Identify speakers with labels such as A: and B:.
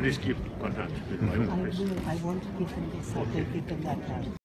A: Please keep contact with my office.
B: I will, I want to give them this, I'll give them that now.